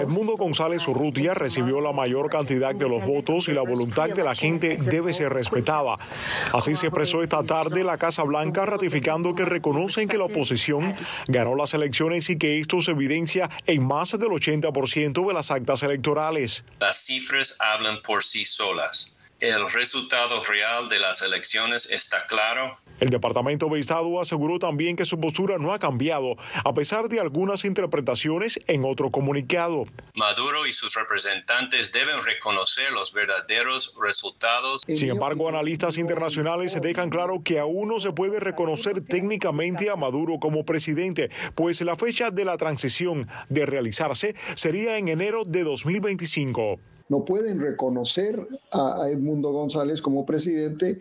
Edmundo González Urrutia recibió la mayor cantidad de los votos y la voluntad de la gente debe ser respetada. Así se expresó esta tarde la Casa Blanca ratificando que reconocen que la oposición ganó las elecciones y que esto se evidencia en más del 80% de las actas electorales. Las cifras hablan por sí solas. El resultado real de las elecciones está claro. El Departamento de Estado aseguró también que su postura no ha cambiado, a pesar de algunas interpretaciones en otro comunicado. Maduro y sus representantes deben reconocer los verdaderos resultados. Sin embargo, analistas internacionales dejan claro que aún no se puede reconocer técnicamente a Maduro como presidente, pues la fecha de la transición de realizarse sería en enero de 2025 no pueden reconocer a, Edmundo González como presidente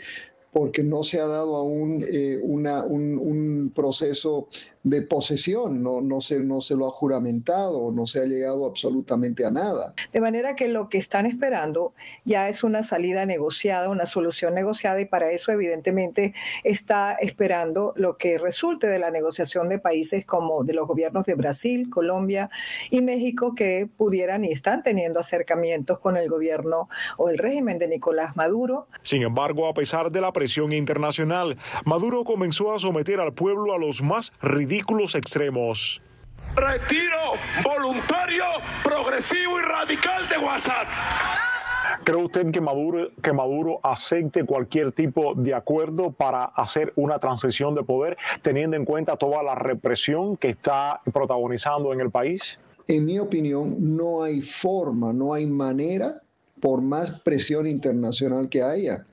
porque no se ha dado aún eh, un, proceso de posesión, no, no, se, no se lo ha juramentado, no se ha llegado absolutamente a nada. De manera que lo que están esperando ya es una salida negociada, una solución negociada y para eso evidentemente está esperando lo que resulte de la negociación de países como de los gobiernos de Brasil, Colombia y México que pudieran y están teniendo acercamientos con el gobierno o el régimen de Nicolás Maduro. Sin embargo, a pesar de la presión internacional, Maduro comenzó a someter al pueblo a los más ridículos extremos. Retiro voluntario, progresivo y radical de WhatsApp. ¿Cree usted que Maduro, que Maduro acepte cualquier tipo de acuerdo para hacer una transición de poder, teniendo en cuenta toda la represión que está protagonizando en el país? En mi opinión, no hay forma, no hay manera, por más presión internacional que haya,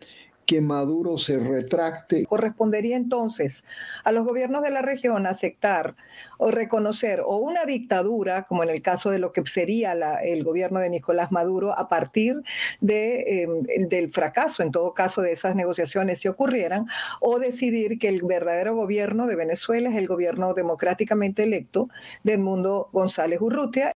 que Maduro se retracte. Correspondería entonces a los gobiernos de la región aceptar o reconocer o una dictadura, como en el caso de lo que sería el gobierno de Nicolás Maduro, a partir de, em, del fracaso, en todo caso, de esas negociaciones si ocurrieran, o decidir que el verdadero gobierno de Venezuela es el gobierno democráticamente electo de Edmundo González Urrutia.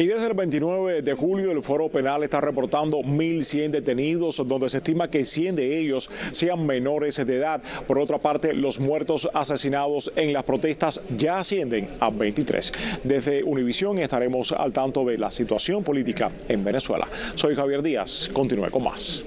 Y desde el 29 de julio el Foro Penal está reportando 1.100 detenidos, donde se estima que 100 de ellos sean menores de edad. Por otra parte, los muertos asesinados en las protestas ya ascienden a 23. Desde Univisión estaremos al tanto de la situación política en Venezuela. Soy Javier Díaz. Continúe con más.